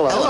Hello. Hello.